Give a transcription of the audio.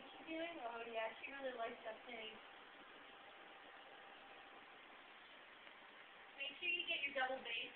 What's she doing? Oh yeah, she really likes that thing. Make sure you get your double bass